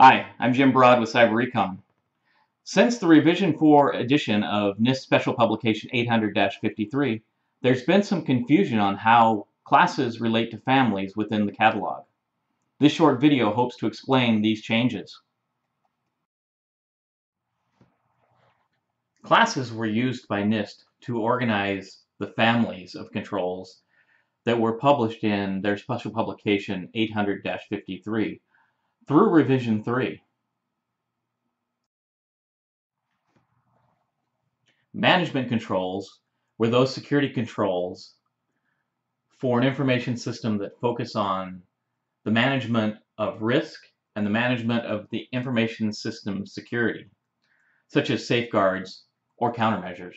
Hi, I'm Jim Broad with Cyber-Recon. Since the Revision 4 edition of NIST Special Publication 800-53, there's been some confusion on how classes relate to families within the catalog. This short video hopes to explain these changes. Classes were used by NIST to organize the families of controls that were published in their special publication 800-53 through revision 3. Management controls were those security controls for an information system that focus on the management of risk and the management of the information system security, such as safeguards or countermeasures.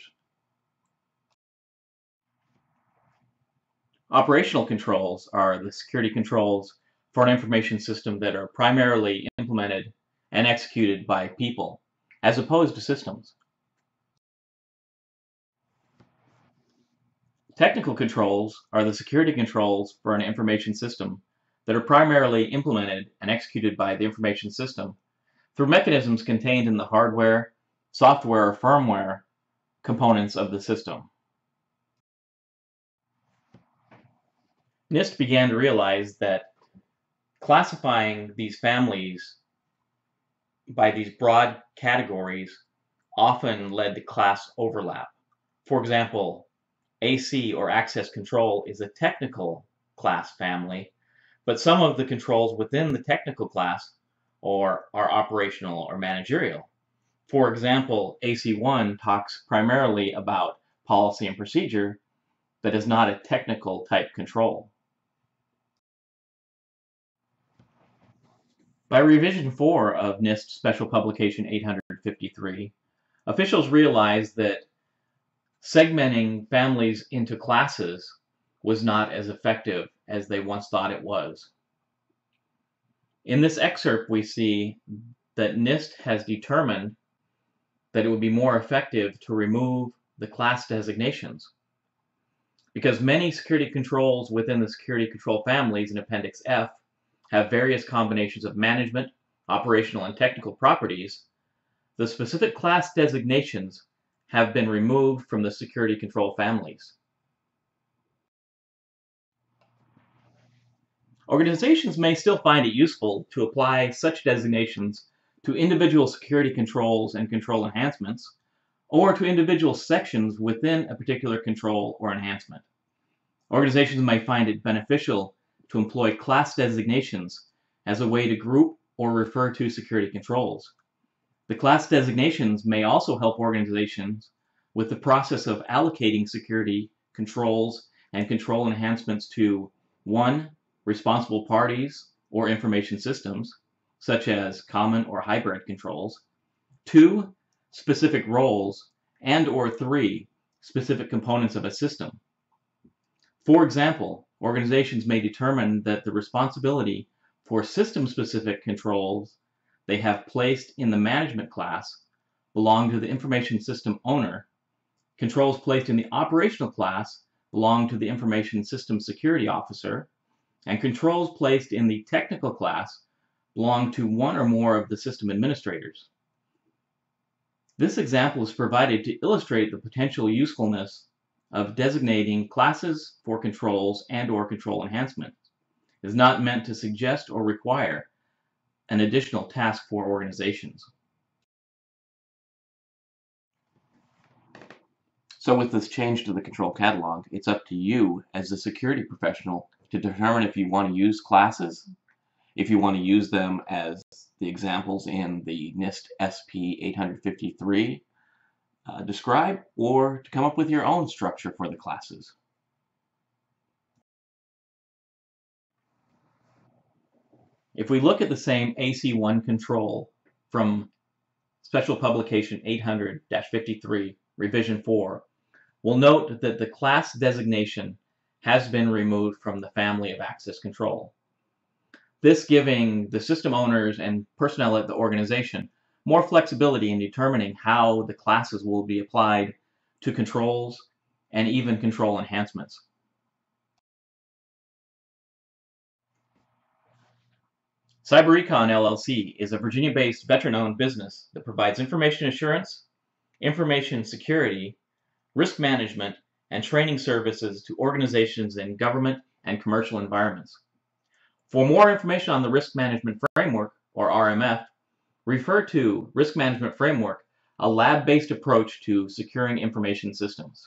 Operational controls are the security controls for an information system that are primarily implemented and executed by people, as opposed to systems. Technical controls are the security controls for an information system that are primarily implemented and executed by the information system through mechanisms contained in the hardware, software, or firmware components of the system. NIST began to realize that classifying these families by these broad categories often led to class overlap. For example, AC or access control is a technical class family, but some of the controls within the technical class or are operational or managerial. For example, AC1 talks primarily about policy and procedure, but is not a technical type control. By revision 4 of NIST Special Publication 853, officials realized that segmenting families into classes was not as effective as they once thought it was. In this excerpt, we see that NIST has determined that it would be more effective to remove the class designations because many security controls within the security control families in Appendix F have various combinations of management, operational, and technical properties, the specific class designations have been removed from the security control families. Organizations may still find it useful to apply such designations to individual security controls and control enhancements, or to individual sections within a particular control or enhancement. Organizations may find it beneficial to employ class designations as a way to group or refer to security controls. The class designations may also help organizations with the process of allocating security controls and control enhancements to 1. Responsible parties or information systems, such as common or hybrid controls, 2. Specific roles, and or 3. Specific components of a system. For example, organizations may determine that the responsibility for system-specific controls they have placed in the management class belong to the information system owner, controls placed in the operational class belong to the information system security officer, and controls placed in the technical class belong to one or more of the system administrators. This example is provided to illustrate the potential usefulness of designating classes for controls and or control enhancements is not meant to suggest or require an additional task for organizations. So with this change to the control catalog, it's up to you as a security professional to determine if you want to use classes, if you want to use them as the examples in the NIST SP 853 uh, describe or to come up with your own structure for the classes. If we look at the same AC1 control from Special Publication 800-53, Revision 4, we'll note that the class designation has been removed from the family of access control. This giving the system owners and personnel at the organization more flexibility in determining how the classes will be applied to controls and even control enhancements. Cyber-Recon LLC is a Virginia-based veteran-owned business that provides information assurance, information security, risk management, and training services to organizations in government and commercial environments. For more information on the Risk Management Framework, or RMF, refer to Risk Management Framework, a lab-based approach to securing information systems.